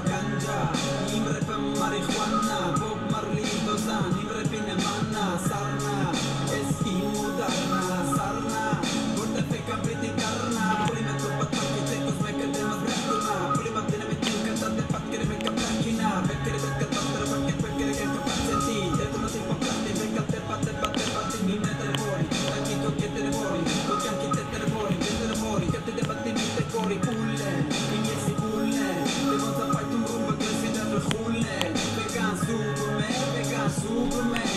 ganja Imre Superman.